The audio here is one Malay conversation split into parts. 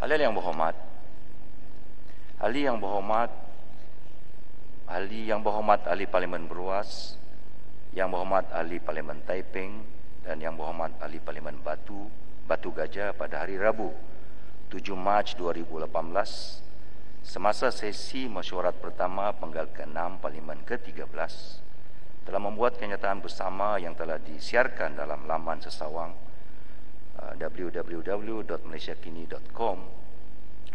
Ahli yang berhormat, ahli yang berhormat, ahli yang berhormat ahli Parlimen Beruas, yang berhormat ahli Parlimen Taiping. Dan yang berhormat ahli Parlimen Batu, Batu Gajah pada hari Rabu 7 Mac 2018 semasa sesi mesyuarat pertama penggal ke-6 Parlimen ke-13 telah membuat kenyataan bersama yang telah disiarkan dalam laman sesawang Uh, www.malaysiakini.com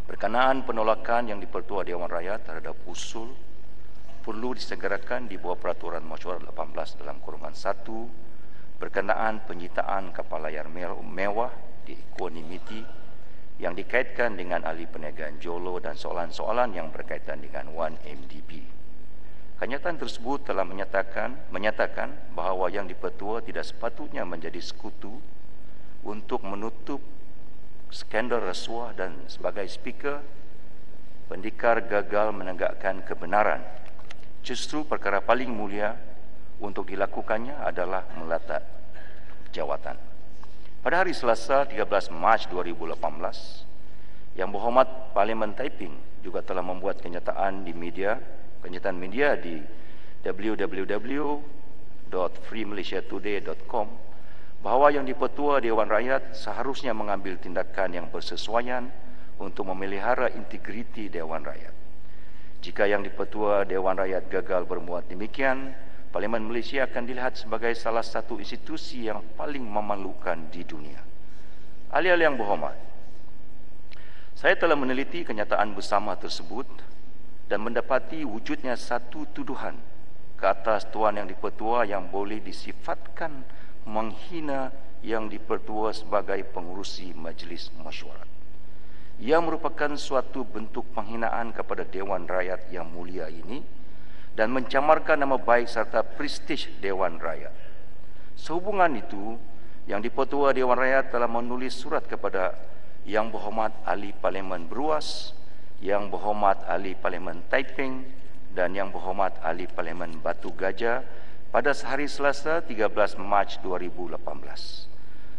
berkenaan penolakan yang dipertua Dewan Rakyat terhadap usul perlu disegerakan di bawah peraturan mesyuarat 18 dalam kurungan 1 berkenaan penyitaan kapal layar mewah di Equanimity yang dikaitkan dengan ahli perniagaan Jolo dan soalan-soalan yang berkaitan dengan 1MDB. Kenyataan tersebut telah menyatakan menyatakan bahawa yang dipertua tidak sepatutnya menjadi sekutu untuk menutup skandal rasuah dan sebagai speaker pendikar gagal menegakkan kebenaran. Justru perkara paling mulia untuk dilakukannya adalah meletak jawatan. Pada hari Selasa 13 Mac 2018 yang berhormat Parlimen Taiping juga telah membuat kenyataan di media kenyataan media di www.freemalaysiatoday.com bahawa yang dipertua Dewan Rakyat seharusnya mengambil tindakan yang bersesuaian untuk memelihara integriti Dewan Rakyat. Jika yang dipertua Dewan Rakyat gagal bermuat demikian, Parlimen Malaysia akan dilihat sebagai salah satu institusi yang paling memalukan di dunia. Ahli-ahli yang berhormat, saya telah meneliti kenyataan bersama tersebut dan mendapati wujudnya satu tuduhan ke atas tuan yang dipertua yang boleh disifatkan menghina yang dipertua sebagai pengurusi majlis mesyuarat. Ia merupakan suatu bentuk penghinaan kepada Dewan Rakyat yang mulia ini dan mencamarkan nama baik serta prestij Dewan Rakyat. Sehubungan itu, yang dipertua Dewan Rakyat telah menulis surat kepada Yang Berhormat Ahli Parlimen Beruas, Yang Berhormat Ahli Parlimen Taiping dan Yang Berhormat Ahli Parlimen Batu Gajah pada hari Selasa 13 Mac 2018.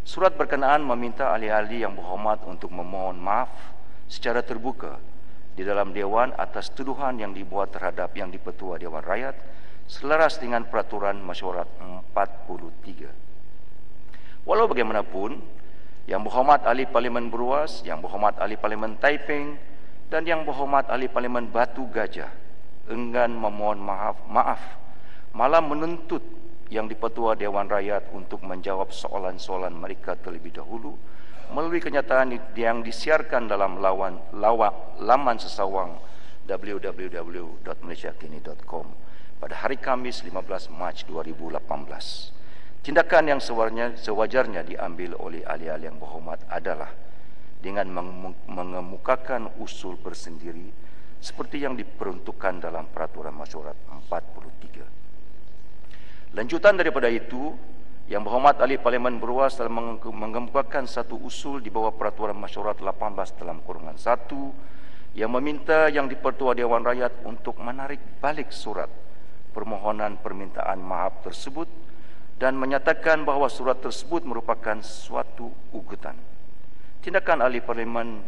Surat berkenaan meminta ahli-ahli yang berhormat untuk memohon maaf secara terbuka di dalam Dewan atas tuduhan yang dibuat terhadap yang dipertua Dewan Rakyat selaras dengan peraturan mesyuarat 43. Walau bagaimanapun, yang berhormat ahli Parlimen Beruas, yang berhormat ahli Parlimen Taiping dan yang berhormat ahli Parlimen Batu Gajah enggan memohon maaf, maaf malah menuntut yang dipertua Dewan Rakyat untuk menjawab soalan-soalan mereka terlebih dahulu melalui kenyataan yang disiarkan dalam lawan, lawa, laman sesawang www.malaysiakini.com pada hari Kamis 15 Mac 2018. Tindakan yang sewajarnya, sewajarnya diambil oleh ahli-ahli yang berhormat adalah dengan mengemukakan usul bersendiri seperti yang diperuntukkan dalam peraturan masyarakat 43. Lanjutan daripada itu, yang berhormat ahli Parlimen Beruas telah mengemukakan satu usul di bawah peraturan masyarakat 18 dalam kurungan 1 yang meminta yang dipertua Dewan Rakyat untuk menarik balik surat permohonan permintaan maaf tersebut dan menyatakan bahawa surat tersebut merupakan suatu ugutan. Tindakan ahli Parlimen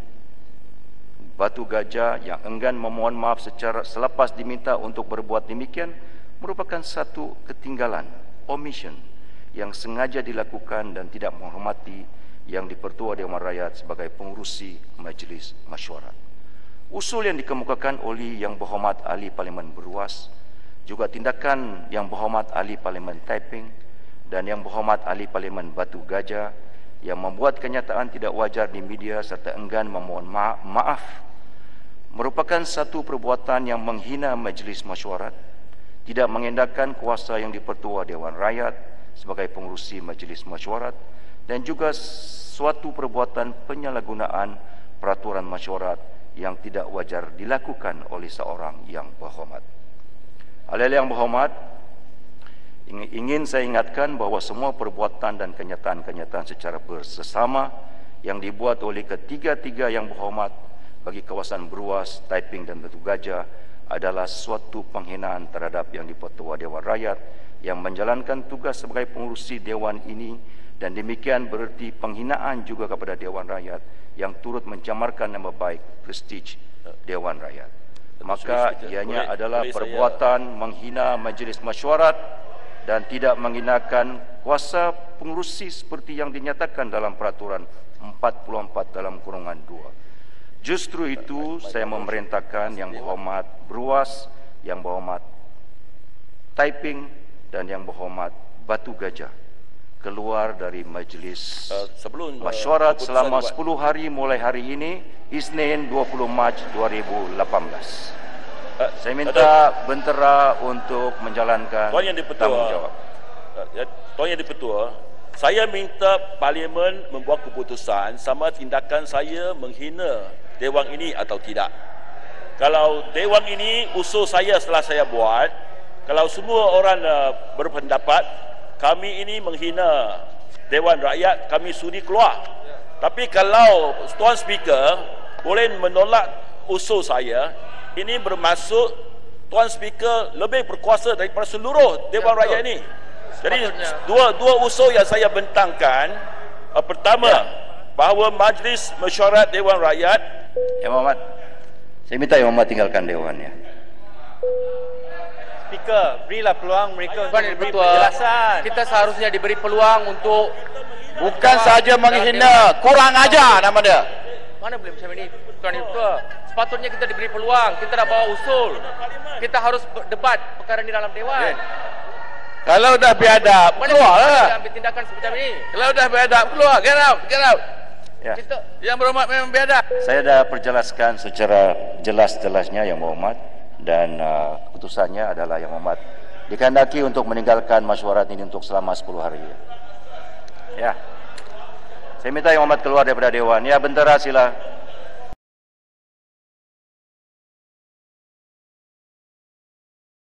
Batu Gajah yang enggan memohon maaf secara selepas diminta untuk berbuat demikian merupakan satu ketinggalan omission yang sengaja dilakukan dan tidak menghormati yang dipertua Dewan Rakyat sebagai pengurusi majlis mesyuarat. Usul yang dikemukakan oleh yang berhormat ahli Parlimen Beruas juga tindakan yang berhormat ahli Parlimen Taiping dan yang berhormat ahli Parlimen Batu Gajah yang membuat kenyataan tidak wajar di media serta enggan memohon ma maaf merupakan satu perbuatan yang menghina majlis mesyuarat tidak mengendahkan kuasa yang dipertua Dewan Rakyat sebagai pengurusi majlis mesyuarat dan juga suatu perbuatan penyalahgunaan peraturan mesyuarat yang tidak wajar dilakukan oleh seorang yang berhormat. Alih-alih yang berhormat, ingin saya ingatkan bahawa semua perbuatan dan kenyataan-kenyataan secara bersesama yang dibuat oleh ketiga-tiga yang berhormat bagi kawasan Beruas, Taiping dan Batu Gajah adalah suatu penghinaan terhadap yang dipertua Dewan Rakyat yang menjalankan tugas sebagai pengurusi Dewan ini dan demikian bererti penghinaan juga kepada Dewan Rakyat yang turut mencamarkan nama baik prestij Dewan Rakyat. Maka ianya adalah perbuatan menghina majlis mesyuarat dan tidak menghinakan kuasa pengurusi seperti yang dinyatakan dalam peraturan 44 dalam kurungan 2. Justru itu saya memerintahkan yang berhormat Bruas, yang berhormat Taiping dan yang berhormat Batu Gajah keluar dari majlis uh, sebelum uh, mesyuarat selama 10 hari mulai hari ini Isnin 20 Mac 2018. Uh, saya minta uh, bentera untuk menjalankan Tuan Yang Dipertua, uh, ya, Tuan Yang Dipertua, saya minta parlimen membuat keputusan sama tindakan saya menghina dewan ini atau tidak. Kalau dewan ini usul saya setelah saya buat, kalau semua orang uh, berpendapat kami ini menghina Dewan Rakyat, kami sudi keluar. Tapi kalau Tuan Speaker boleh menolak usul saya, ini bermaksud Tuan Speaker lebih berkuasa daripada seluruh Dewan ya, Rakyat ini. Jadi dua dua usul yang saya bentangkan, uh, pertama ya. bahawa Majlis Mesyuarat Dewan Rakyat Ya Muhammad, saya minta Yang Muhammad tinggalkan Dewan ya. Speaker, berilah peluang mereka untuk beri penjelasan. Kita seharusnya diberi peluang untuk bukan saja menghina, kurang aja nama dia. Mana boleh macam ini? Tuan Ketua, sepatutnya kita diberi peluang. Kita dah bawa usul. Kita harus debat perkara ini dalam dewan. Kalau dah biadab, keluar lah. ambil tindakan seperti ini. Kalau dah biadab, keluar. Get out, get out. Ya. Yang berhormat memang biadab. Saya dah perjelaskan secara jelas-jelasnya yang berhormat dan uh, keputusannya adalah yang Muhammad dikehendaki untuk meninggalkan masyarakat ini untuk selama 10 hari. Ya. Saya minta yang Muhammad keluar daripada dewan. Ya, bentera sila.